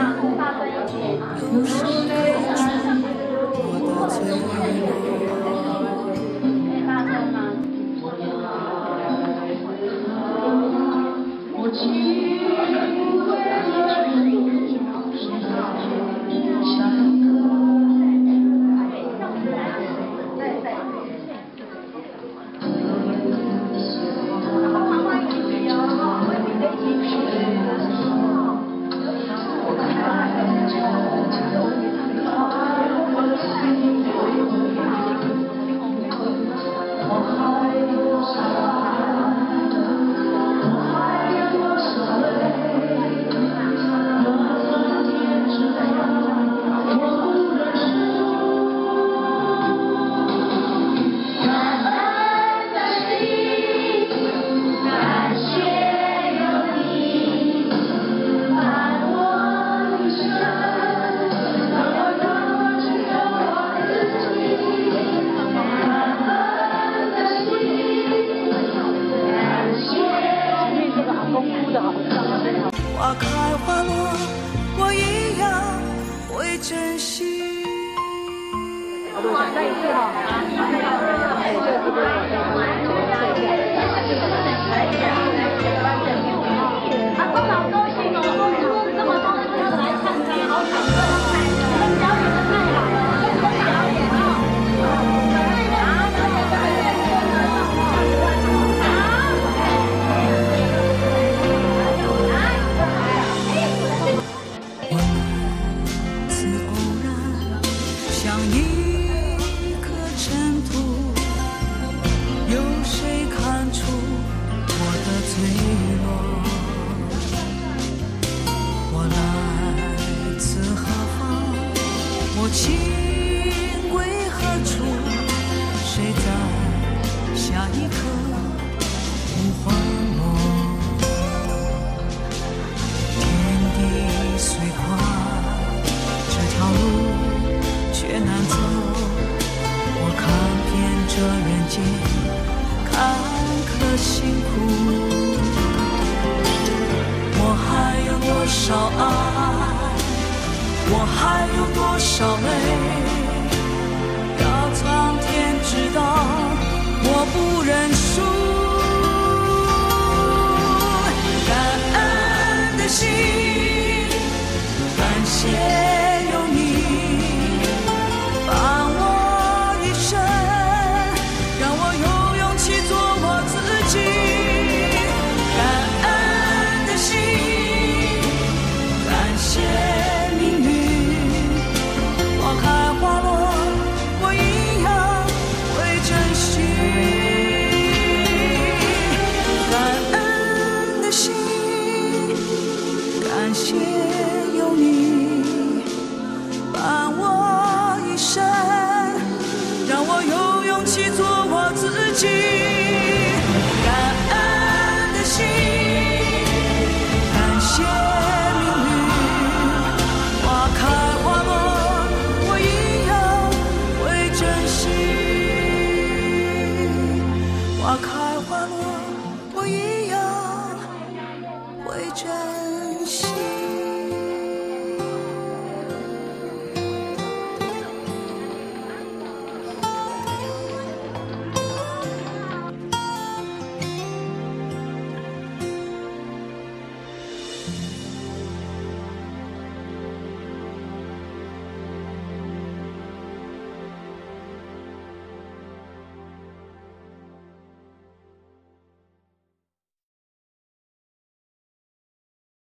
有些委屈，花开花落，我一样会珍惜。像一少爱？我还有多少泪？起做我自己感恩的心感谢命运花开花落我一样会珍惜。花开